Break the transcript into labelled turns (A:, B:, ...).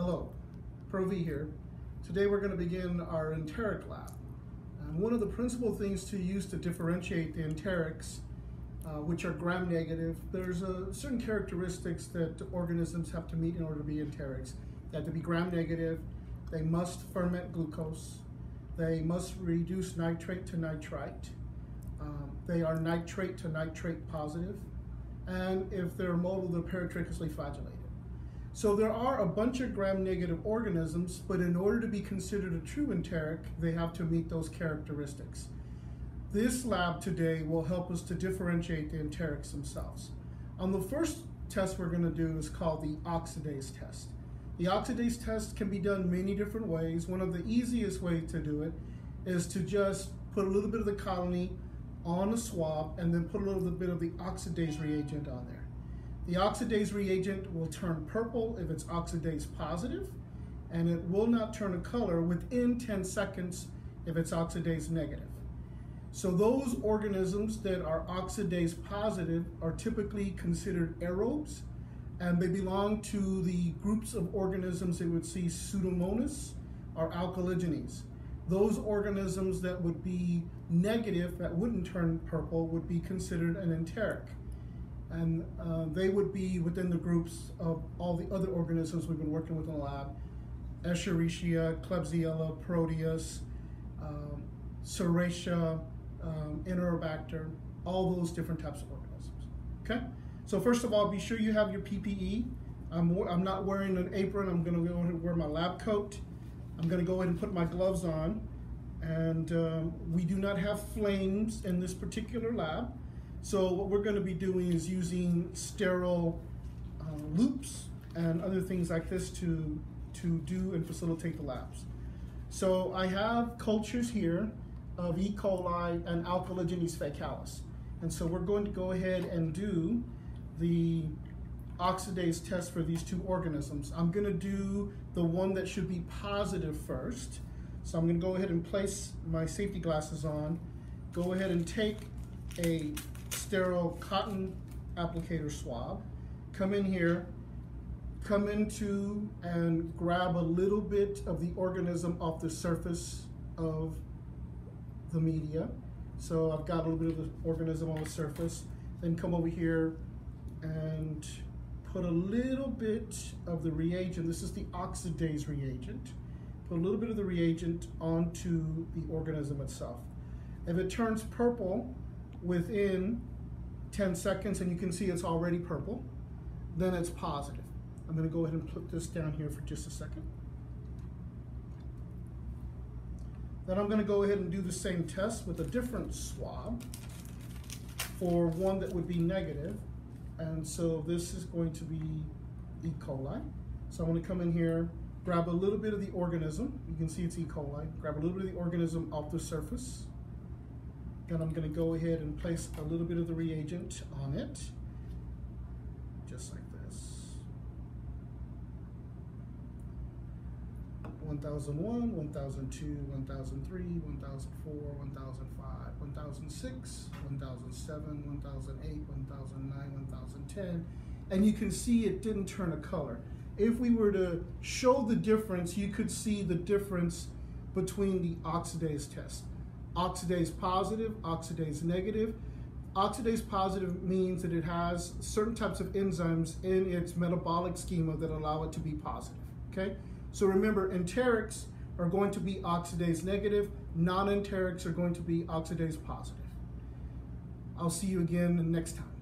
A: Hello, ProV here. Today we're going to begin our enteric lab. And one of the principal things to use to differentiate the enterics, uh, which are gram-negative, there's a certain characteristics that organisms have to meet in order to be enterics. They have to be gram-negative, they must ferment glucose, they must reduce nitrate to nitrite, um, they are nitrate to nitrate positive, and if they're motile, they're peritrichously flagellated. So there are a bunch of gram-negative organisms, but in order to be considered a true enteric, they have to meet those characteristics. This lab today will help us to differentiate the enterics themselves. On the first test we're going to do is called the oxidase test. The oxidase test can be done many different ways. One of the easiest ways to do it is to just put a little bit of the colony on a swab and then put a little bit of the oxidase reagent on there. The oxidase reagent will turn purple if it's oxidase positive, and it will not turn a color within 10 seconds if it's oxidase negative. So those organisms that are oxidase positive are typically considered aerobes, and they belong to the groups of organisms that would see Pseudomonas or Alcaligenes. Those organisms that would be negative, that wouldn't turn purple, would be considered an enteric and uh, they would be within the groups of all the other organisms we've been working with in the lab, Escherichia, Klebsiella, Proteus, um, Serratia, um, Enterobacter, all those different types of organisms, okay? So first of all, be sure you have your PPE. I'm, I'm not wearing an apron, I'm gonna go ahead and wear my lab coat. I'm gonna go ahead and put my gloves on. And um, we do not have flames in this particular lab. So what we're going to be doing is using sterile uh, loops and other things like this to, to do and facilitate the labs. So I have cultures here of E. coli and Alcaligenes faecalis. And so we're going to go ahead and do the oxidase test for these two organisms. I'm gonna do the one that should be positive first. So I'm gonna go ahead and place my safety glasses on, go ahead and take a sterile cotton applicator swab, come in here, come into and grab a little bit of the organism off the surface of the media. So I've got a little bit of the organism on the surface. Then come over here and put a little bit of the reagent. This is the oxidase reagent. Put a little bit of the reagent onto the organism itself. If it turns purple within 10 seconds and you can see it's already purple, then it's positive. I'm gonna go ahead and put this down here for just a second. Then I'm gonna go ahead and do the same test with a different swab for one that would be negative. And so this is going to be E. coli. So I'm gonna come in here, grab a little bit of the organism. You can see it's E. coli. Grab a little bit of the organism off the surface and I'm going to go ahead and place a little bit of the reagent on it, just like this. 1001, 1002, 1003, 1004, 1005, 1006, 1007, 1008, 1009, 1010. And you can see it didn't turn a color. If we were to show the difference, you could see the difference between the oxidase test oxidase positive, oxidase negative. Oxidase positive means that it has certain types of enzymes in its metabolic schema that allow it to be positive, okay? So remember, enterics are going to be oxidase negative, non-enterics are going to be oxidase positive. I'll see you again next time.